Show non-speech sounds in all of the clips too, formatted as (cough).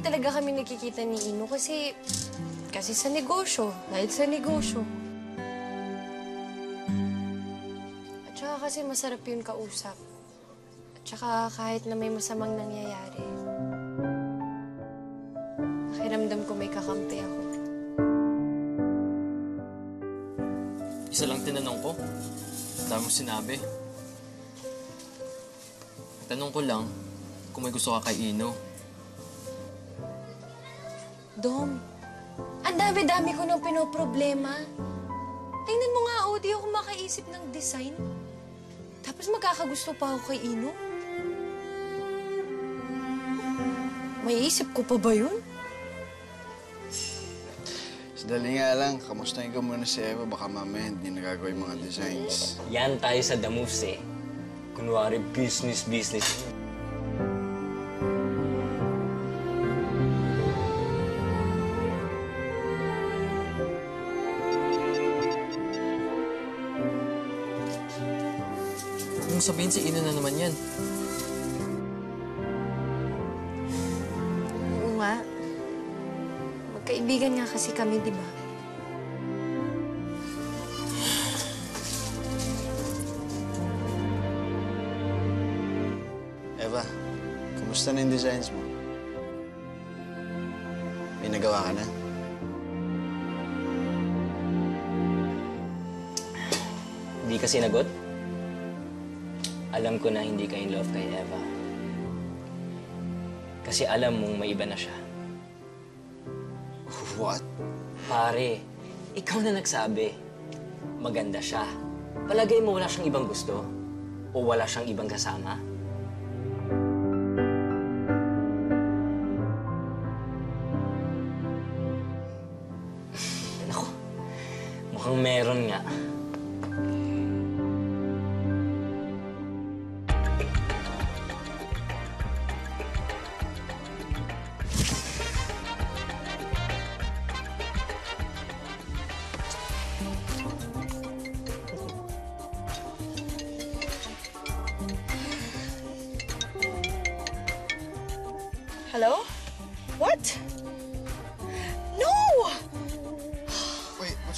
talaga kami nakikita ni Ino kasi... Kasi sa negosyo. Dahil sa negosyo. At saka kasi masarap yun kausap. At saka kahit na may masamang nangyayari. Nakiramdam ko may kakampi ako. Isa lang tinanong ko. Dami mo sinabi. Tanong ko lang kung may gusto ka kay Ino. Dom, ang dami-dami ko nang pinoproblema. Tingnan mo nga, oh, di ako makaisip ng design. Tapos magkakagusto pa ako kay Ino. May isip ko pa ba yun? Sadali nga lang, kamustahin ko muna si Eva. Baka mamaya hindi nagagawa yung mga designs. Yan tayo sa The Moves eh. Kunwari, business, mong sabihin si Ino na naman yan. Oo nga. Magkaibigan nga kasi kami, di ba? Eva, kamusta na yung designs mo? May nagawa ka na? Hindi ka sinagot? Alam ko na hindi ka in love kay Eva. Kasi alam mong may iba na siya. What? Pare, ikaw na nagsabi. Maganda siya. Palagay mo wala siyang ibang gusto? O wala siyang ibang kasama?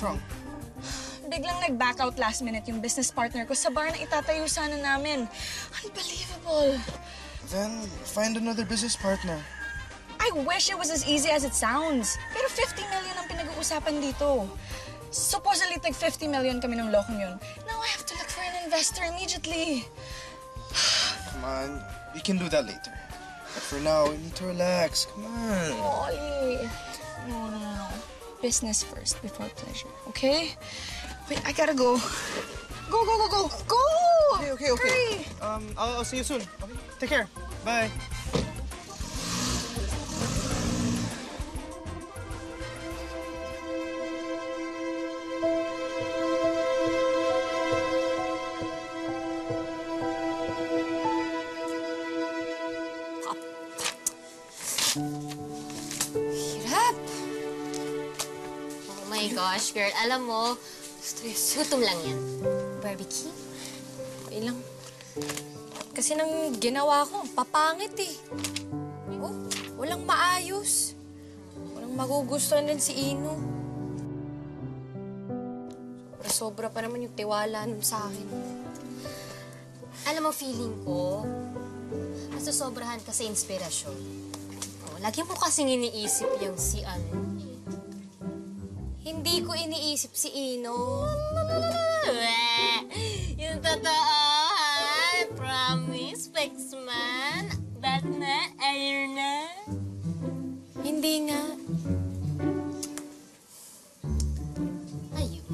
Wrong? Biglang nag-back out last minute yung business partner ko sa bar na itatayo sana namin. Unbelievable. Then find another business partner. I wish it was as easy as it sounds. Pero 50 million ang pinag-uusapan dito. Supposedly, tag 50 million kami ng lokong yun. Now I have to look for an investor immediately. (sighs) Come on, we can do that later. But for now, we need to relax. Come on. Ollie. No, no, no. Business first before pleasure, okay? Wait, I gotta go. Go, go, go, go, go! Okay, okay, okay. Hurry! Um, I'll, I'll see you soon. Okay, take care. Bye. Gosh, girl. Alam mo, Stress. gutom lang yan. Barbecue? Okay lang. Kasi nang ginawa ko, ang papangit eh. Oh, walang maayos. Walang magugustuhan din si Ino. Sobra pa naman yung tiwala nun sa akin. Alam mo, feeling ko, nasusobrahan ka sa inspirasyon. Oh, lagi mo kasing iniisip yung si ano. Hindi ko iniisip si Ino. (laughs) yung totoo, ha? Promise, Pexman. That na, ayun na. Hindi nga. Ayun.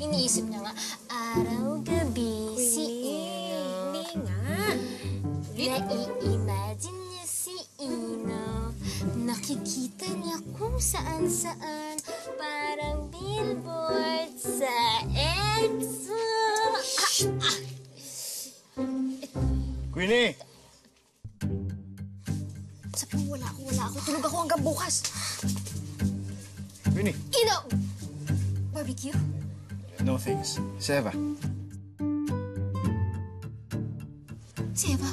Iniisip niya nga, araw-gabi si Ino. Hindi nga. Nai-imagine Nakikita niya kung saan-saan. Parang billboard sa EXO. Queenie! Sabi mo, wala ako, wala ako. Tulog ako hanggang bukas. Queenie! Ino! Barbecue? No thanks. Si Eva. Si Eva.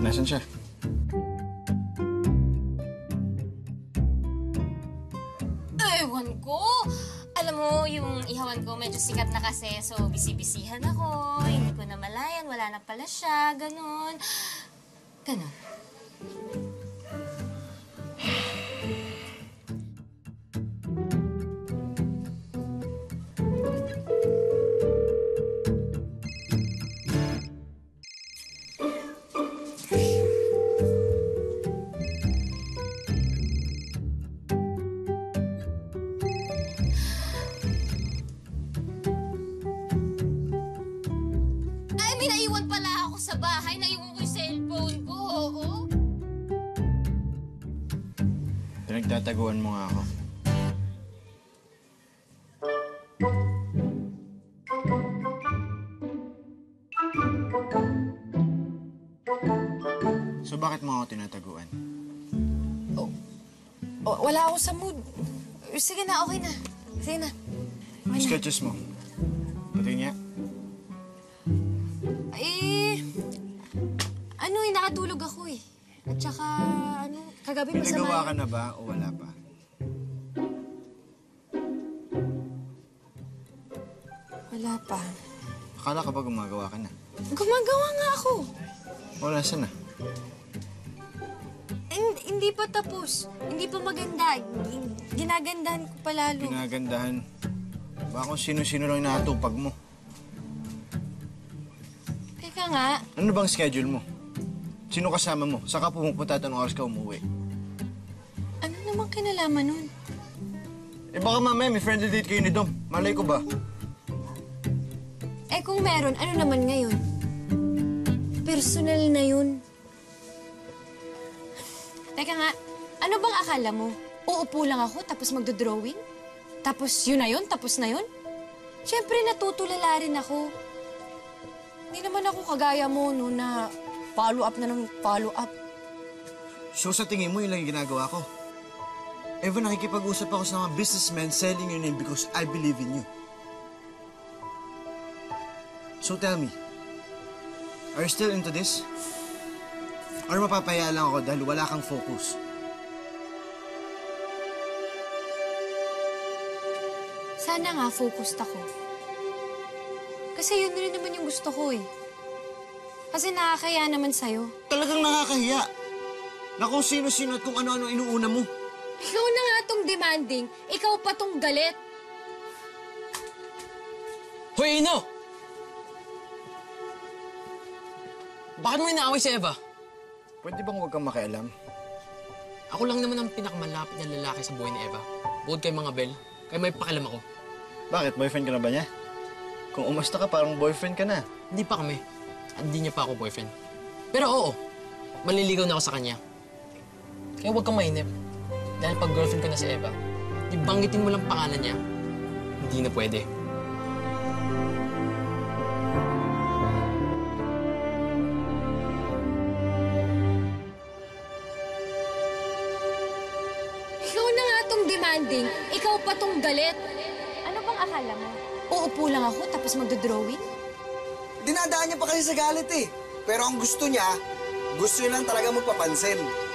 Nasaan siya? Medyo sikat na kasi, so bisibisihan ako. Hindi ko na malayan, wala na pala siya, ganun. Ganun. Pinagtataguan mo nga ako. So bakit mo ako tinataguan? O, wala ako sa mood. Sige na, okay na. Sige na. Sketches mo. Pati niya. Eh, ano eh, nakatulog ako eh. At saka, kagabi masama. Pinagawa ka na ba o wala pa? Wala pa. Akala ka ba gumagawa ka na? Gumagawa nga ako. Wala sana. Hin- hindi pa tapos. Hindi pa maganda. Ginagandahan ko pa lalo. Pinagandahan. Baka kung sino-sino lang natupag mo. Teka nga, Ano bang schedule mo? Sino kasama mo? Saan ka pumupunta at anong oras ka umuwi? Ano naman kinalaman nun? Eh baka mamaya may friendly date kayo ni Dom. Malay ko ba? Eh kung meron, ano naman ngayon? Personal na yun. Teka nga, ano bang akala mo? Uupo lang ako tapos magdodrawing? Tapos yun na yun? Tapos na yun? Siyempre natutulala rin ako. Hindi naman ako kagaya mo no na follow up na ng follow up. So sa tingin mo, yun lang yung ginagawa ko. Evan, nakikipag-usap ako sa mga businessmen selling your name because I believe in you. So tell me, are you still into this? Or mapapaya lang ako dahil wala kang focus? Sana nga focused ako. Kasi yun rin naman yung gusto ko eh. Kasi nakakaya naman sa'yo. Talagang nakakahiya. Na kung sino-sino at kung ano-ano inuuna mo. Ikaw na nga tong demanding, ikaw pa tong galit. Hoy, Ino! Bakit mo inaaway si Eva? Pwede bang huwag kang makialam? Ako lang naman ang pinakamalapit na lalaki sa buhay ni Eva. Bukod kay mga Bel, kaya may pakialam ako. Bakit? Boyfriend ka na ba niya? Kung umasta ka, parang boyfriend ka na. Hindi pa kami. Hindi niya pa ako boyfriend. Pero oo, maliligaw na ako sa kanya. Kaya huwag kang mainip. Dahil pag girlfriend ko na si Eva, ibanggitin mo lang pangalan niya. Hindi na pwede. Ikaw na nga tong demanding, ikaw pa tong galit. Ano bang akala mo? Uupo lang ako tapos magdodrawing? Dinadaan niya pa kasi sa galit eh. Pero ang gusto niya, gusto niya lang talaga magpapansin.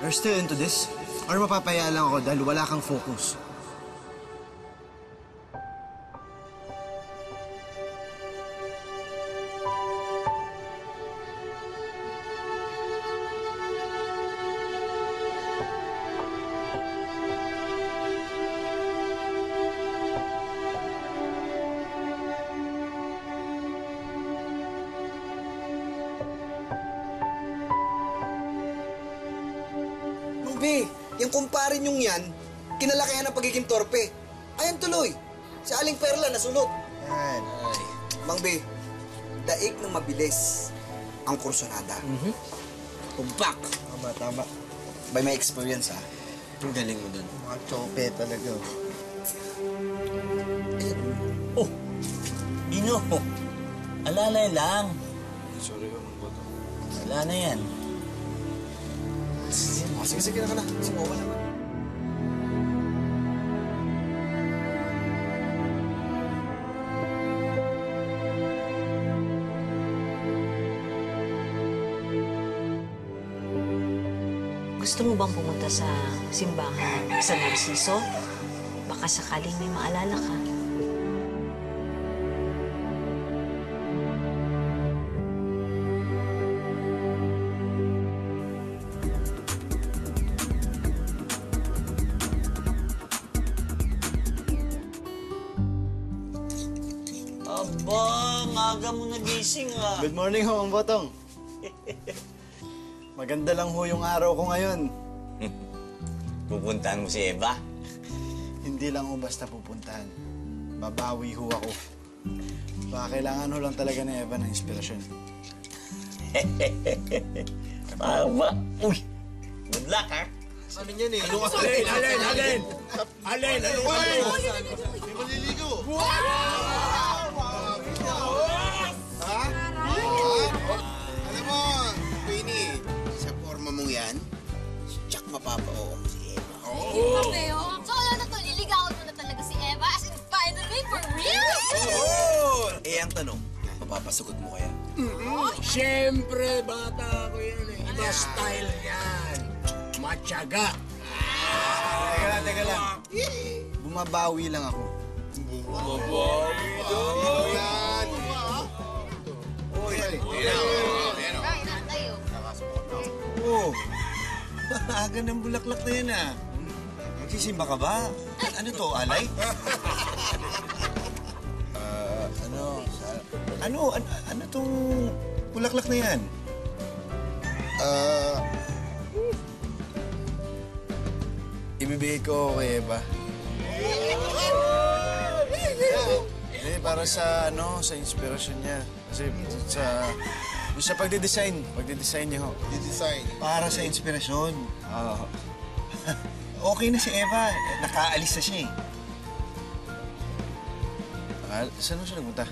Are you still into this? Or mapapaya lang ako dahil wala kang focus? Yung kumparin yung yan, kinalakihan ng pagiging torpe. Ayan tuloy. Si Aling Perla nasunod. Yan. Mang B, daig ng mabilis ang kursunada. Mm-hmm. Tumpak. Tama, tama. By my experience ha. Ang galing mo dun. Mga chope talaga. Oh, Ino, alalay lang. Sorry, magbato. Wala na yan. Oh, sige, sige na ka na. Kasi mawa naman. Gusto mo bang pumunta sa simbahan sa Narciso? Baka sakaling may maalala ka. Aba, ang aga mo nagising ah. Good morning ho, Mang Botong. Maganda lang ho yung araw ko ngayon. Pupuntahan mo si Eva? Hindi lang ho basta pupuntahan. Babawi ho ako. Baka kailangan ho lang talaga ni Eva ng inspirasyon. Aba, uy. Good luck ha. Ano yan eh? Ano Alin, alin, alin! Alin, alin, alin! May maliligo! Alam tsak mapapao mo si Eva. Papeo. So, wala na to. Liligawan mo na talaga si Eva. As in, finally, for real? Oh! Eh, ang tanong, mapapasagot mo kaya? Siyempre, bata ko yan eh. Iba style yan. Matyaga. Teka lang, teka lang. Bumabawi lang ako. Yan! Kain na tayo. Oo. Aga ng bulaklak na yan ah. Magsisimba ka ba? Ano to, alay? Ah, ano, sa- ano, ano, ano tong bulaklak na yan? Ah, Ibibigay ko kay Eva. Eh, para sa, ano, sa inspirasyon niya. Kasi sa, yung sa pagde-design, pagde-design niya ho. di-design. Para sa inspirasyon. Oo. (laughs) okay na si Eva. Nakaalis na siya eh. Ah, saan mo siya nagpunta?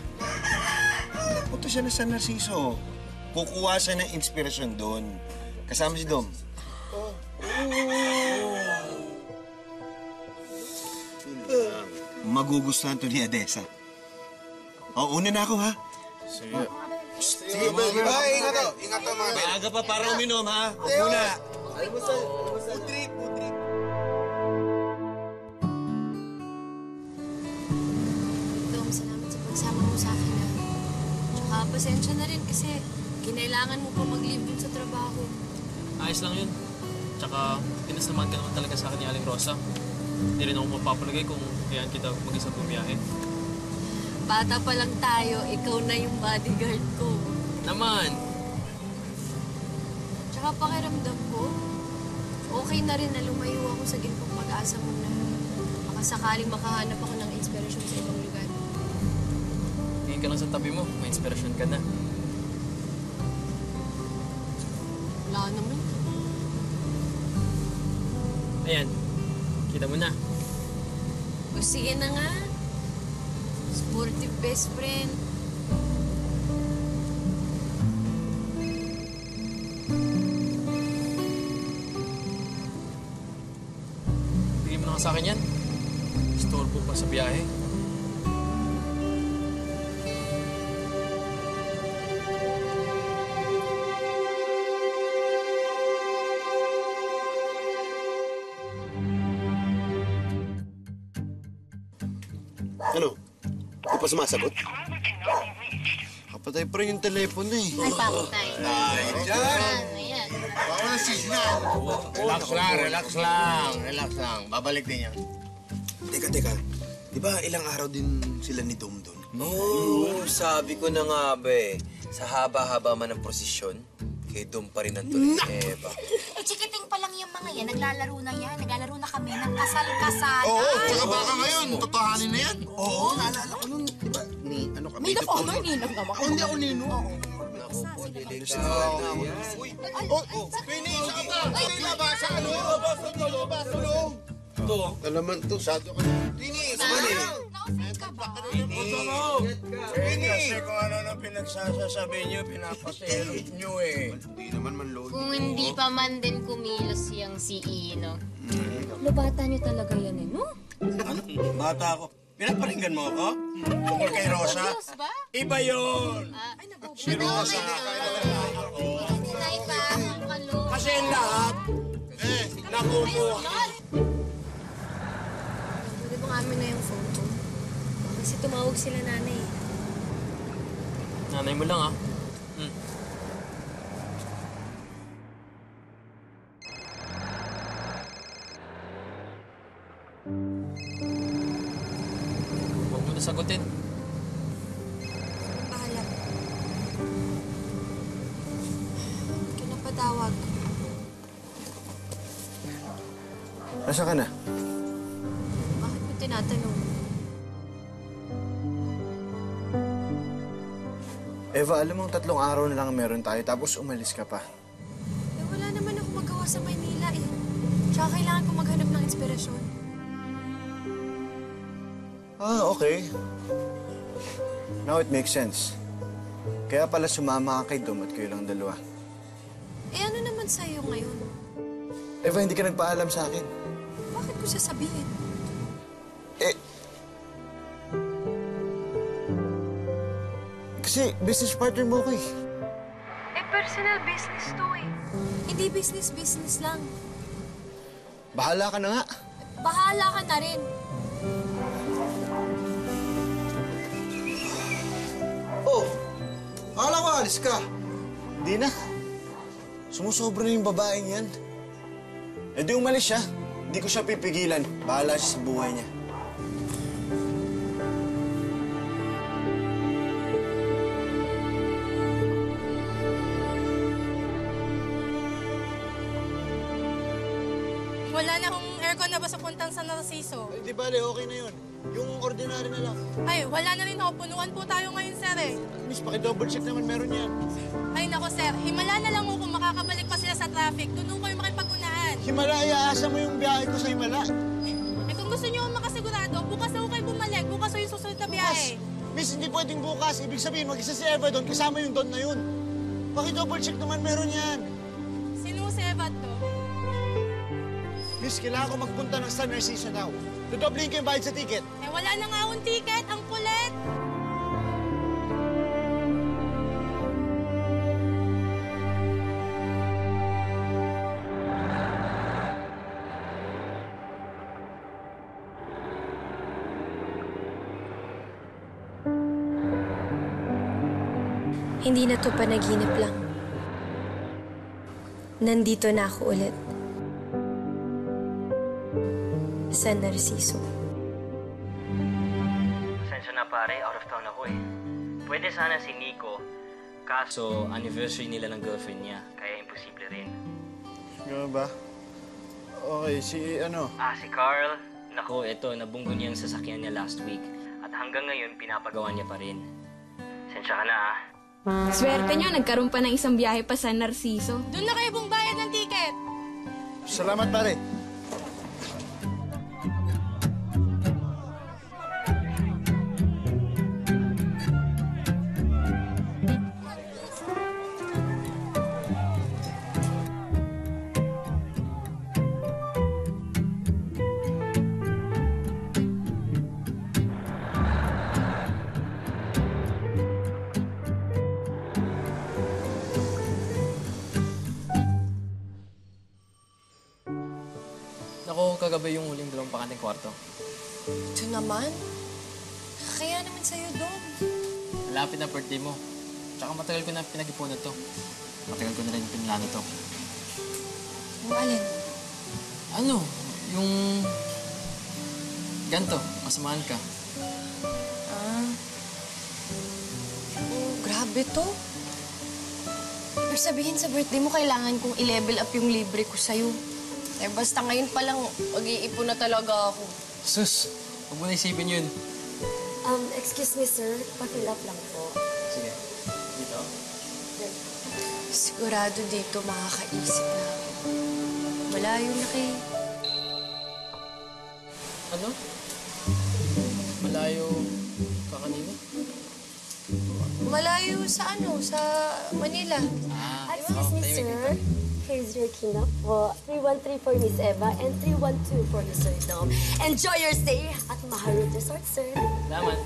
(laughs) Punta siya na San Narciso. Kukuha siya ng inspirasyon doon. Kasama si Dom. Magugustuhan to ni Adesa. O, una na ako ha. Sige. Sige, baby. Bye, ingat to. Ingat to, mga baby. Maaga pa para uminom ha. Huwag muna. Food trip, food trip. Dom, salamat sa pagsama mo sa akin ah. Tsaka pasensya na rin kasi kinailangan mo pa mag-leave dun sa trabaho. Ayos lang yun. Tsaka, pinasamahan ka naman talaga sa akin ni Aling Rosa. Hindi rin ako mapapalagay kung kayaan kita mag-isa bumiyahe. Bata pa lang tayo, ikaw na yung bodyguard ko. Naman! Tsaka pakiramdam ko, okay na rin na lumayo ako sa gintong pag-asa mo na baka sakaling makahanap ako ng inspirasyon sa ibang lugar. Tingin ka lang sa tabi mo, may inspirasyon ka na. Wala naman. Ayan, kita mo na. O sige na nga. Sportive best friend. Sa akin yan. Storbo pa sa biyahe. Ano? Di pa sumasagot? Kapatay pa rin yung telepono eh. Ay, pakutay. Ayan, ayan. Bawal na signal. Relax lang, relax lang, relax lang. Babalik din yan. Teka, teka. Di ba ilang araw din sila ni Dom doon? Oo, sabi ko na nga ba eh. Sa haba-haba man ng prosesyon, kay Dom pa rin ang tuloy ni Eva. Eh, chikiting pa lang yung mga yan. Naglalaro na yan. Naglalaro na kami ng kasal-kasal. Oo, tsaka baka ngayon, totohanin na yan. Oo, naalala ko nun. Di ba? Ni, ano kami? May na-photo, ninang naman. Ako hindi ako nino. Oh, oh, Penny, saan ka? Labas, sa ano? Ano? Labas, sa ano? Ito, alaman to, sado ka. Penny, saan Eh, kasi kung ano na pinagsasasabi niyo, pinapaselot niyo eh. Hindi naman man load. Kung hindi pa man din kumilos yung si Ino. Lubata niyo talaga yan eh, no? Ano? Bata ako. Pinaparinggan mo ako? Tungkol kay Rosa? Diyos ba? Iba yun! Si Rosa. Hindi pa. Kalo. Kasi lahat, Naku po. Pwede bang amin na yung photo? Kasi tumawag sila nanay. Nanay mo lang ah. Na sagutin. Bahala. Huwag ka na patawag. Nasa ka na? Bakit mo tinatanong? Eva, alam mong tatlong araw na lang meron tayo tapos umalis ka pa. Eh, wala naman ako magawa sa Maynila eh. Tsaka kailangan ko maghanap ng inspirasyon. Ah, okay. Now it makes sense. Kaya pala sumama ka kay Dom at kayo lang dalawa. Eh, ano naman sa'yo ngayon? Eva, hindi ka nagpaalam sa akin. Bakit ko sasabihin? Eh... Kasi business partner mo ko eh. Eh, personal business to eh. Hindi business-business lang. Bahala ka na nga. Bahala ka na rin. Akala ko alis ka. Hindi na. Sumusobra na yung babaeng yan. Eh di umalis siya. Hindi ko siya pipigilan. Bahala siya sa buhay niya. Wala na akong aircon na ba sa puntang San Narciso? Eh, di bale, okay na yun. Yung ordinary na lang. Ay, wala na rin ako. Punuan po tayo ngayon, sir eh. Miss, paki-double check naman meron yan. Ay, nako, sir. Himala na lang ako kung makakabalik pa sila sa traffic. Doon ko kayo makipag-unahan. Himala, iaasa mo yung biyahe ko sa Himala. Eh, kung gusto niyo makasigurado, bukas ako kayo bumalik. Bukas ako yung susunod na biyahe. Miss, hindi pwedeng bukas. Ibig sabihin, mag-isa si Eva doon, kasama yung Don na yun. Paki-double check naman meron yan. Miss, kailangan ko magpunta ng San Narciso now. Dodoblihin ko yung bayad sa ticket. Eh, wala na nga akong ticket. Ang kulit. Hindi na to panaginip lang. Nandito na ako ulit. Sa Narciso. Sensya na pare, out of town ako eh. Pwede sana si Nico, kaso anniversary nila ng girlfriend niya, kaya imposible rin. Gano'n ba? Okay, si ano? Ah, si Carl, nako, eto, nabunggo niya ang sasakyan niya last week. At hanggang ngayon, pinapagawa niya pa rin. Sensya ka na ah. Swerte nyo, nagkaroon pa ng isang biyahe pa sa Narciso. Doon na kayo bong bayad ng ticket. Salamat, pare. Birthday mo. Tsaka matagal ko na pinag-ipunan to. Matagal ko na rin pinlano to. Ang alin? Ano? Yung... Ganto, kasamahan ka. Ah. Oh, grabe to. Ibig sabihin sa birthday mo, kailangan kong i-level up yung libre ko sa'yo. Eh, basta ngayon pa lang, mag-iipon na talaga ako. Sus, huwag mo na isipin yun. Um, excuse me, sir. Pa-fill up lang po. Sigurado dito makakaisip na ako. Malayo na kay... Ano? Malayo ka kanina? Malayo sa ano, sa Manila. Ah, Excuse me, sir. Here's your po. 313 for Miss Eva and 312 for Mr. Dom. Enjoy your stay at Maharut Resort, sir. Salamat.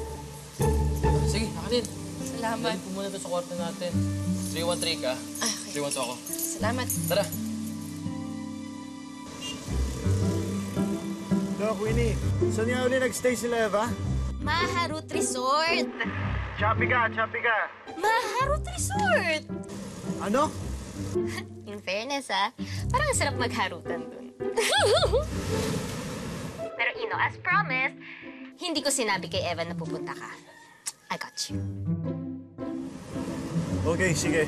Sige, akatin. Salamat. Dali po muna to sa kwarto natin. 313 ka. Ah, 312 ako. Salamat. Tara. ba, Queenie? Saan nga uli nag-stay sila, Eva? Maharut Resort! Choppy ka, choppy ka. Maharut Resort! Ano? (laughs) In fairness, ah, parang ang sarap magharutan dun. (laughs) Pero Ino, as promised, hindi ko sinabi kay Evan na pupunta ka. I got you. Okay, sige.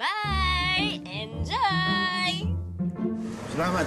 Bye! Enjoy! Salamat.